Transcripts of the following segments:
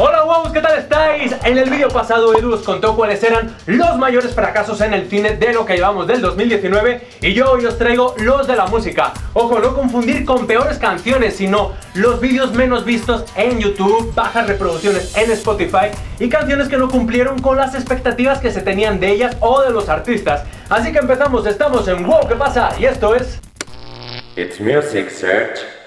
Hola guapos, ¿qué tal estáis? En el vídeo pasado Edu os contó cuáles eran los mayores fracasos en el cine de lo que llevamos del 2019 y yo hoy os traigo los de la música. Ojo, no confundir con peores canciones, sino los vídeos menos vistos en YouTube, bajas reproducciones en Spotify y canciones que no cumplieron con las expectativas que se tenían de ellas o de los artistas. Así que empezamos, estamos en Wow, ¿qué pasa? Y esto es... It's Music Search.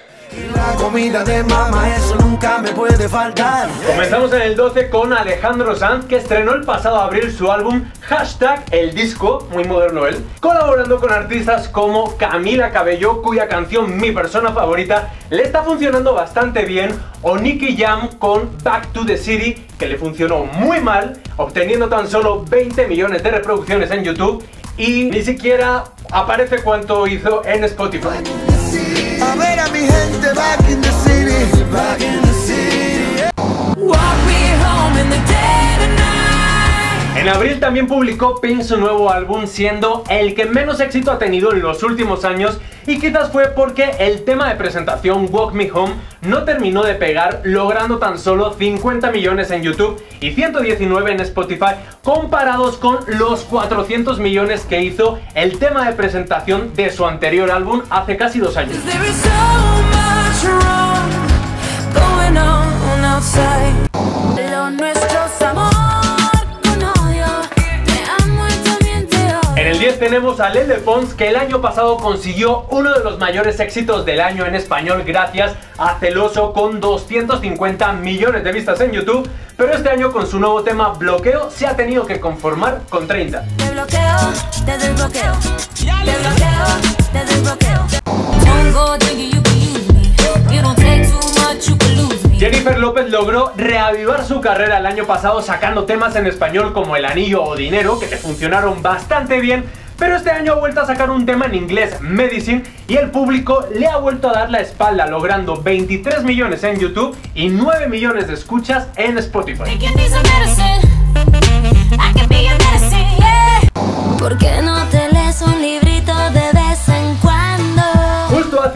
La comida de mamá, eso nunca me puede faltar. Comenzamos en el 12 con Alejandro Sanz, que estrenó el pasado abril su álbum Hashtag El Disco, muy moderno él, colaborando con artistas como Camila Cabello, cuya canción Mi Persona Favorita le está funcionando bastante bien, o Nicky Jam con Back to the City, que le funcionó muy mal, obteniendo tan solo 20 millones de reproducciones en YouTube y ni siquiera aparece cuánto hizo en Spotify. En abril también publicó Pink su nuevo álbum, siendo el que menos éxito ha tenido en los últimos años y quizás fue porque el tema de presentación Walk Me Home no terminó de pegar, logrando tan solo 50 millones en YouTube y 119 en Spotify, comparados con los 400 millones que hizo el tema de presentación de su anterior álbum hace casi dos años. En el 10 tenemos a Lele Pons que el año pasado consiguió uno de los mayores éxitos del año en español gracias a Celoso con 250 millones de vistas en YouTube, pero este año con su nuevo tema Bloqueo se ha tenido que conformar con 30. Te bloqueo, te desbloqueo. Te bloqueo, Jennifer López logró reavivar su carrera el año pasado sacando temas en español como El Anillo o Dinero que le funcionaron bastante bien, pero este año ha vuelto a sacar un tema en inglés, Medicine, y el público le ha vuelto a dar la espalda logrando 23 millones en YouTube y 9 millones de escuchas en Spotify.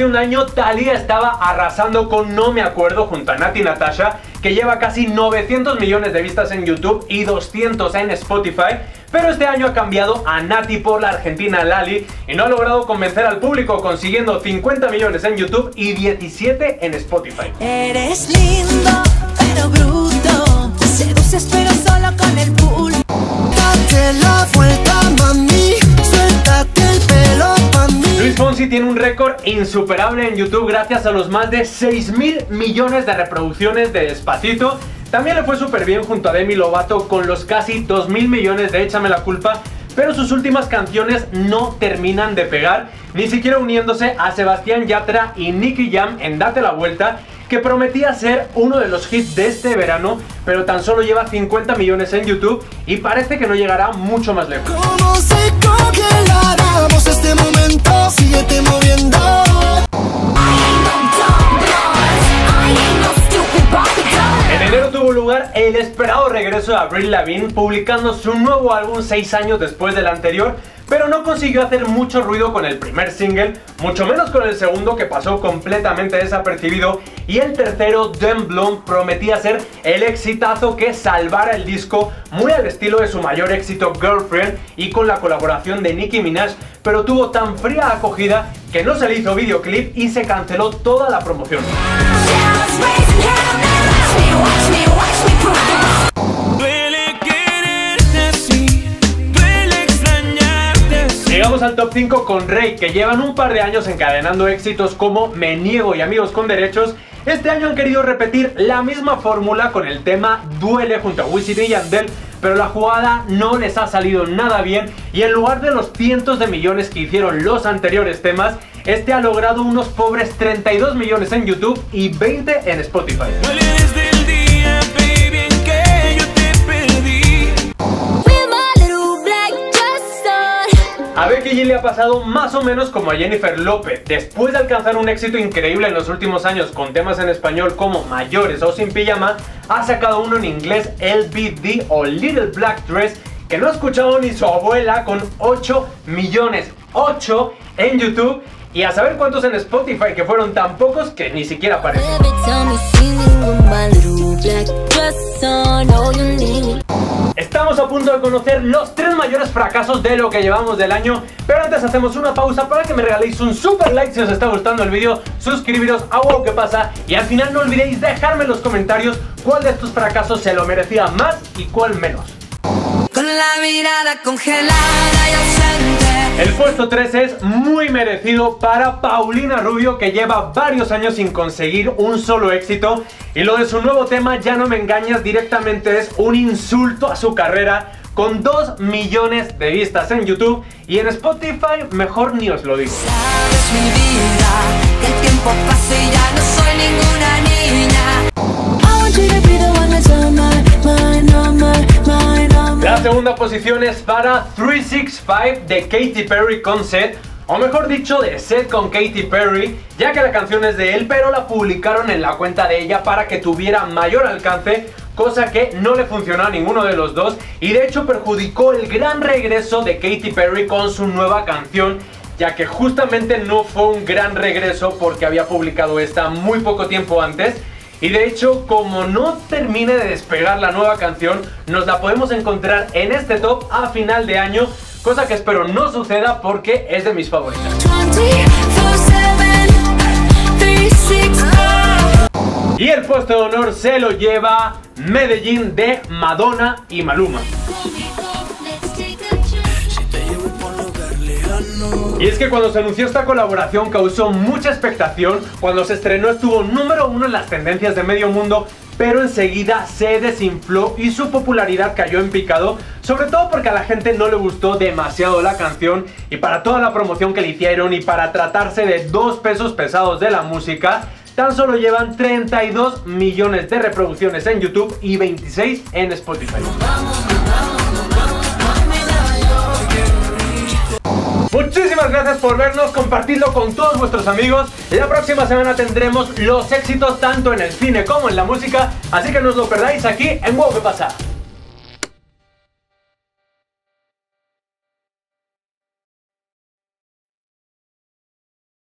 Un año Thalía estaba arrasando con No Me Acuerdo junto a Nati Natasha, que lleva casi 900 millones de vistas en YouTube y 200 en Spotify, pero este año ha cambiado a Nati por la argentina Lali y no ha logrado convencer al público consiguiendo 50 millones en YouTube y 17 en Spotify. Eres lindo, pero bruto. Seduces, pero solo con el. Fonsi tiene un récord insuperable en YouTube gracias a los más de 6 mil millones de reproducciones de Despacito. También le fue súper bien junto a Demi Lovato con los casi 2 mil millones de Échame la culpa, pero sus últimas canciones no terminan de pegar, ni siquiera uniéndose a Sebastián Yatra y Nicky Jam en Date la Vuelta, que prometía ser uno de los hits de este verano, pero tan solo lleva 50 millones en YouTube y parece que no llegará mucho más lejos. El esperado regreso de Avril Lavigne publicando su nuevo álbum 6 años después del anterior, pero no consiguió hacer mucho ruido con el primer single, mucho menos con el segundo que pasó completamente desapercibido y el tercero, Dem Blonde, prometía ser el exitazo que salvara el disco muy al estilo de su mayor éxito Girlfriend y con la colaboración de Nicki Minaj, pero tuvo tan fría acogida que no se le hizo videoclip y se canceló toda la promoción. Llegamos al top 5 con Rey, que llevan un par de años encadenando éxitos como Me Niego y Amigos con Derechos. Este año han querido repetir la misma fórmula con el tema Duele junto a Wisin y Yandel, pero la jugada no les ha salido nada bien y en lugar de los cientos de millones que hicieron los anteriores temas, este ha logrado unos pobres 32 millones en YouTube y 20 en Spotify. A Becky G le ha pasado más o menos como a Jennifer López. Después de alcanzar un éxito increíble en los últimos años con temas en español como Mayores o Sin Pijama, ha sacado uno en inglés LBD o Little Black Dress que no ha escuchado ni su abuela con 8 millones, 8 en YouTube y a saber cuántos en Spotify que fueron tan pocos que ni siquiera aparecen. Estamos a punto de conocer los tres mayores fracasos de lo que llevamos del año, pero antes hacemos una pausa para que me regaléis un super like si os está gustando el vídeo, suscribiros a Wow que pasa y al final no olvidéis dejarme en los comentarios cuál de estos fracasos se lo merecía más y cuál menos. Con la mirada congelada y ausente. El puesto 3 es muy merecido para Paulina Rubio que lleva varios años sin conseguir un solo éxito y lo de su nuevo tema Ya no me engañas directamente es un insulto a su carrera con 2 millones de vistas en YouTube y en Spotify mejor ni os lo digo. Sabes mi vida, que el tiempo ya no soy ninguna niña. Segunda posición es para 365 de Katy Perry con Seth, o mejor dicho, de Seth con Katy Perry, ya que la canción es de él, pero la publicaron en la cuenta de ella para que tuviera mayor alcance, cosa que no le funcionó a ninguno de los dos, y de hecho perjudicó el gran regreso de Katy Perry con su nueva canción, ya que justamente no fue un gran regreso porque había publicado esta muy poco tiempo antes. Y de hecho, como no termine de despegar la nueva canción, nos la podemos encontrar en este top a final de año, cosa que espero no suceda porque es de mis favoritas. 24-7, 365. Y el puesto de honor se lo lleva Medellín de Madonna y Maluma. Y es que cuando se anunció esta colaboración causó mucha expectación, cuando se estrenó estuvo número uno en las tendencias de medio mundo, pero enseguida se desinfló y su popularidad cayó en picado, sobre todo porque a la gente no le gustó demasiado la canción y para toda la promoción que le hicieron y para tratarse de dos pesos pesados de la música, tan solo llevan 32 millones de reproducciones en YouTube y 26 en Spotify. Muchísimas gracias por vernos, compartidlo con todos vuestros amigos. La próxima semana tendremos los éxitos tanto en el cine como en la música, así que no os lo perdáis aquí en Wow que pasa.